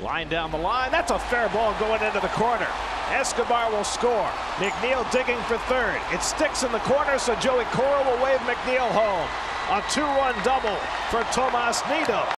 Line down the line. That's a fair ball going into the corner. Escobar will score. McNeil digging for third. It sticks in the corner, so Joey Cora will wave McNeil home. A two-run double for Tomas Nido.